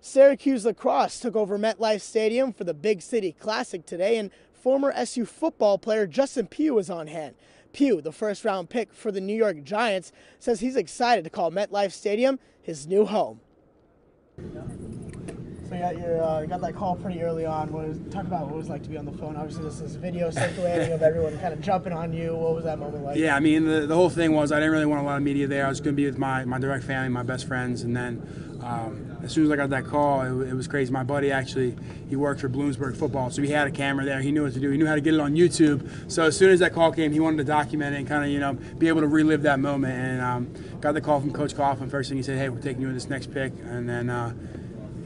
Syracuse lacrosse took over MetLife Stadium for the Big City Classic today, and former SU football player Justin Pugh was on hand. Pugh, the first round pick for the New York Giants, says he's excited to call MetLife Stadium his new home. So you got your uh, got that call pretty early on. What was, talk about what it was like to be on the phone. Obviously, this is video circulating of everyone kind of jumping on you. What was that moment like? Yeah, I mean the, the whole thing was I didn't really want a lot of media there. I was going to be with my, my direct family, my best friends, and then um, as soon as I got that call, it, it, was crazy. My buddy actually he worked for Bloomsburg football, so he had a camera there. He knew what to do. He knew how to get it on YouTube. So as soon as that call came, he wanted to document it and kind of you know be able to relive that moment. And um, got the call from Coach Coughlin. First thing he said, "Hey, we're taking you in this next pick," and then. Uh,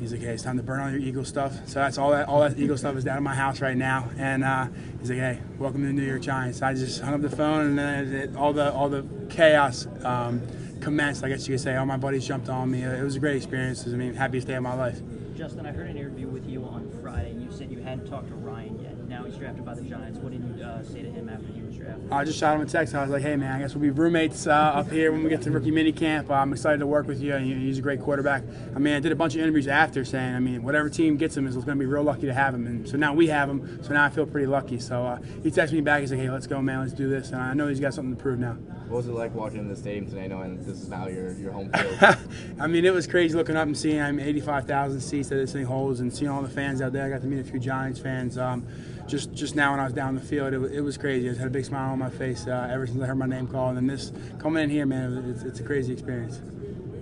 he's like, hey, it's time to burn all your Eagle stuff. So that's all that all that Eagle stuff is down in my house right now. And uh, he's like, hey, welcome to the New York Giants. I just hung up the phone, and then it, all the all the chaos um, commenced. I guess you could say. All my buddies jumped on me. It was a great experience. it I mean, happiest day of my life. Justin, I heard an interview with you on Friday. You said you hadn't talked to Ryan yet. Now he's drafted by the Giants. What did you uh, say to him after he was drafted? I just shot him a text. I was like, "Hey man, I guess we'll be roommates uh, up here when we get to rookie mini camp. Uh, I'm excited to work with you. He's a great quarterback. I mean, I did a bunch of interviews after saying, I mean, whatever team gets him is going to be real lucky to have him. And so now we have him. So now I feel pretty lucky. So uh, he texted me back. He's like, "Hey, let's go, man. Let's do this." And I know he's got something to prove now. What was it like walking watching the stadium today, knowing this is now your, your home field? I mean, it was crazy looking up and seeing I mean, 85,000 seats that this thing holds, and seeing all the fans out there. I got to meet a few Giants fans. Um, just just now when I was down the field, it, it was crazy. I had a big smile on my face uh, ever since I heard my name called. And then this coming in here, man, it's, it's a crazy experience.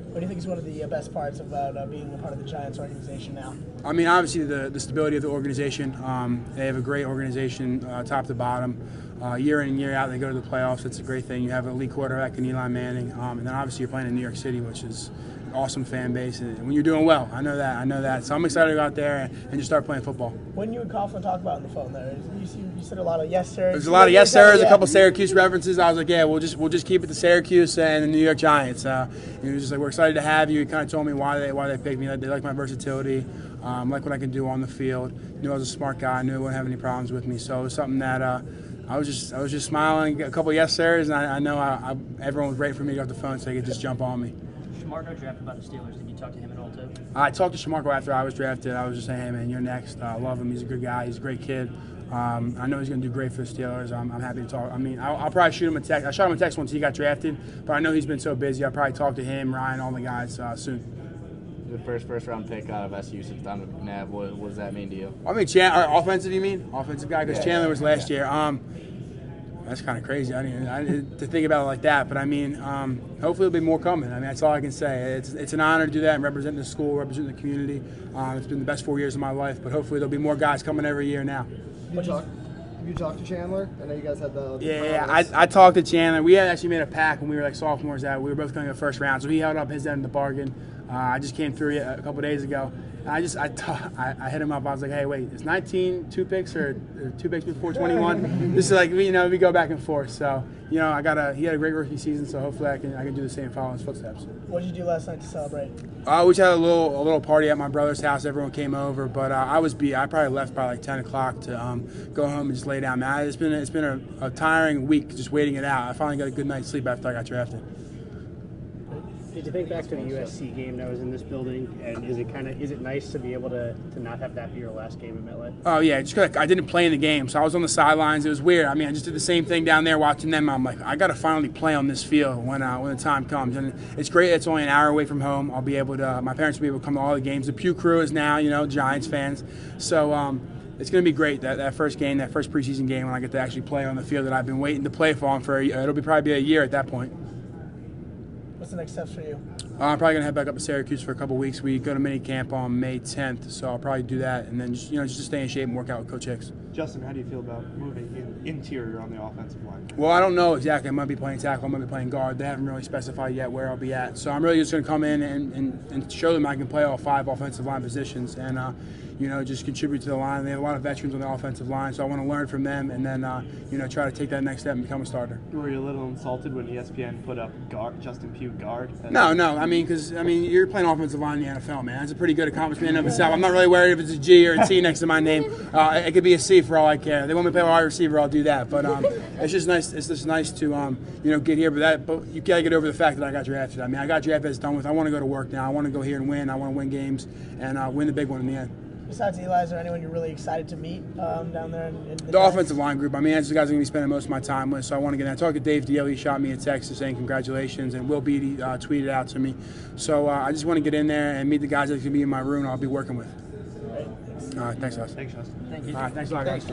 What do you think is one of the uh, best parts about uh, being a part of the Giants organization now? I mean, obviously the, the stability of the organization. Um, they have a great organization, uh, top to bottom. Uh, year in and year out, they go to the playoffs. It's a great thing. You have an elite quarterback in Eli Manning, um, and then obviously you're playing in New York City, which is awesome fan base, and when you're doing well, I know that. I know that. So I'm excited to go out there and, and just start playing football. When you and Coughlin talk about on the phone, there, you, you said a lot of yes sir. There's a lot of yes sirs, a couple Syracuse references. I was like, yeah, we'll just we'll just keep it to Syracuse and the New York Giants. Uh, he was just like, we're excited to have you. He kind of told me why they why they picked me. They like my versatility, um, like what I can do on the field. Knew I was a smart guy. Knew I wouldn't have any problems with me. So it was something that. Uh, I was just I was just smiling, a couple yes sirs, and I, I know I, I, everyone was waiting for me to get off the phone so they could just jump on me. Shamarko drafted by the Steelers. Did you talk to him at all too? I talked to Shamarko after I was drafted. I was just saying, hey man, you're next. Uh, I love him. He's a good guy. He's a great kid. Um, I know he's going to do great for the Steelers. I'm, I'm, happy to talk. I mean, I'll, I'll, probably shoot him a text. I shot him a text once he got drafted, but I know he's been so busy. I'll probably talk to him, Ryan, all the guys uh, soon. The first first round pick out of SU since Don McNabb. What, what does that mean to you? I mean, Chan- offensive. You mean offensive guy? Because yeah, Chandler was last yeah. year. Um, that's kind of crazy. I didn't, I didn't to think about it like that, but I mean, um, hopefully there'll be more coming. I mean, that's all I can say. It's, it's an honor to do that and represent the school, represent the community. Um, it's been the best four years of my life, but hopefully there'll be more guys coming every year now. You talk, you talked to Chandler? I know you guys had the. the yeah, yeah. I, I talked to Chandler. We had actually made a pack when we were like sophomores that we were both going to the first round, so he held up his end of the bargain. Uh, I just came through a couple days ago. I just I, t- I, I hit him up. I was like, hey, wait, it's 19 two picks or, or two picks before 21. this is like you know we go back and forth. So you know I got a he had a great rookie season. So hopefully I can I can do the same, follow his footsteps. What did you do last night to celebrate? Uh, we just had a little a little party at my brother's house. Everyone came over, but uh, I was beat. I probably left by like 10 o'clock to um, go home and just lay down. Man, it's been it's been a, a tiring week just waiting it out. I finally got a good night's sleep after I got drafted. Did you think back to the USC game that was in this building, and is it kind of is it nice to be able to, to not have that be your last game at MetLife? Oh yeah, just I didn't play in the game, so I was on the sidelines. It was weird. I mean, I just did the same thing down there watching them. I'm like, I got to finally play on this field when uh, when the time comes, and it's great. It's only an hour away from home. I'll be able to. My parents will be able to come to all the games. The Pugh crew is now, you know, Giants fans, so. Um, it's going to be great that, that first game, that first preseason game, when I get to actually play on the field that I've been waiting to play for. For a, it'll be probably be a year at that point. What's the next steps for you? Uh, I'm probably gonna head back up to Syracuse for a couple weeks. We go to mini camp on May 10th, so I'll probably do that, and then just you know just stay in shape and work out with Coach Hicks. Justin, how do you feel about moving in interior on the offensive line? Well, I don't know exactly. I might be playing tackle. I might be playing guard. They haven't really specified yet where I'll be at. So I'm really just gonna come in and, and, and show them I can play all five offensive line positions, and uh, you know just contribute to the line. They have a lot of veterans on the offensive line, so I want to learn from them, and then uh, you know try to take that next step and become a starter. Were you a little insulted when ESPN put up guard, Justin Pugh guard? No, no. I mean, because I mean, you're playing offensive line in the NFL, man. That's a pretty good accomplishment in of itself. I'm not really worried if it's a G or a T next to my name. Uh, it could be a C for all I care. They want me to play wide receiver, I'll do that. But um, it's just nice. It's just nice to um, you know get here. But that, but you gotta get over the fact that I got drafted. I mean, I got drafted. It's done with. I want to go to work now. I want to go here and win. I want to win games and uh, win the big one in the end. Besides Eli, is there anyone you're really excited to meet um, down there? In, in the, The offensive line group. I mean, that's the guys I'm going to be spending most of my time with. So I want to get. In. I talked to Dave Diehl. He shot me a text saying congratulations, and Will Beatty uh, tweeted out to me. So uh, I just want to get in there and meet the guys that can be in my room. I'll be working with. All right, thanks, guys. Thanks, Justin. Thank you. All right, thanks a lot, guys.